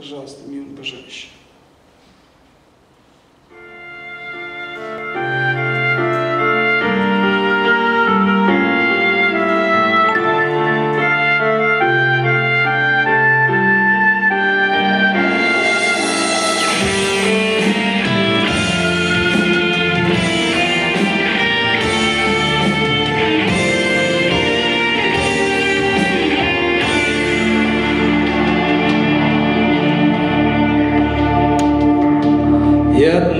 Пожалуйста, милый пожалуйста.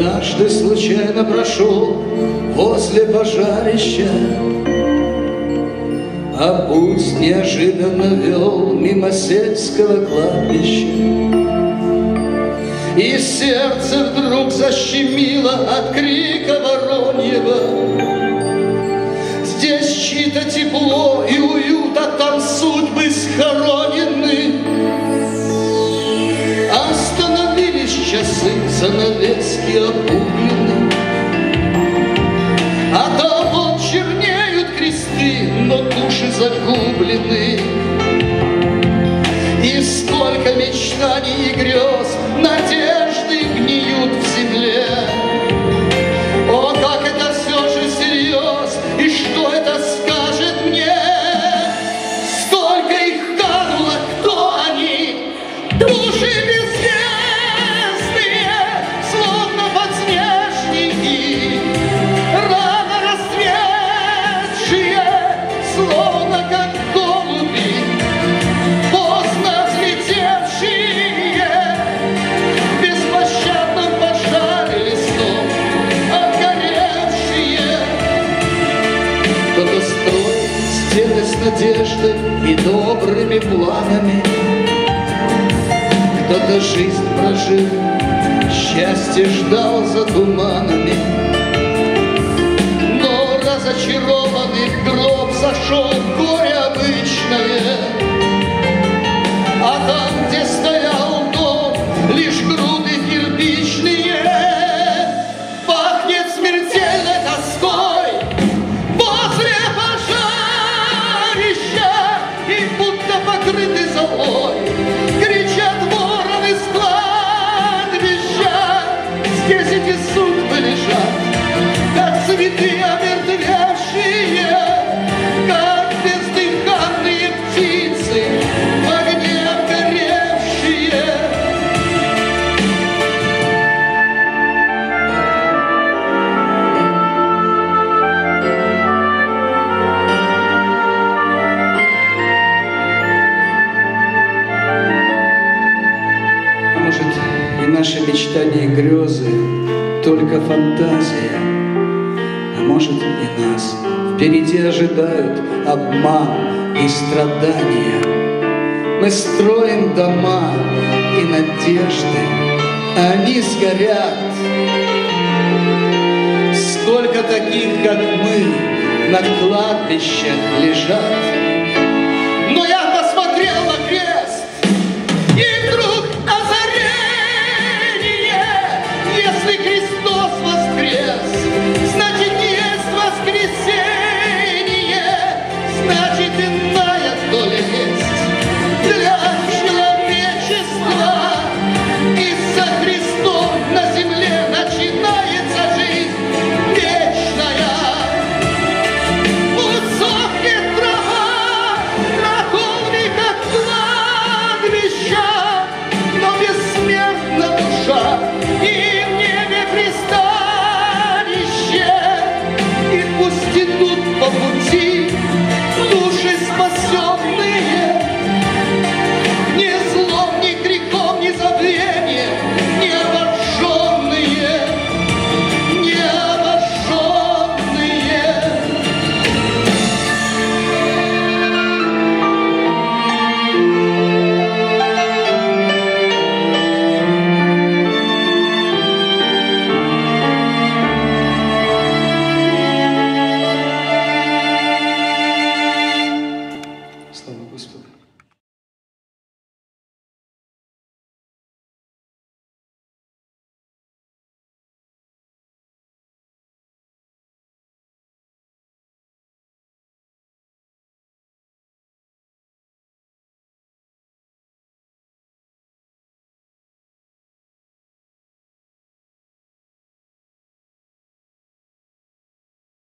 Однажды случайно прошел возле пожарища, А путь неожиданно вел мимо сельского кладбища. И сердце вдруг защемило от крика вороньего. Здесь чьи-то тепло и Часы, занавески опуглены. А там вон чернеют кресты, но души загублены. И сколько мечтаний и грез, стены с надеждой и добрыми планами, кто-то жизнь прожил, счастье ждал за туманами. Наши мечтания и грезы только фантазия, может и нас впереди ожидают обман и страдания. Мы строим дома и надежды, а они сгорят. Сколько таких, как мы, на кладбищах лежат.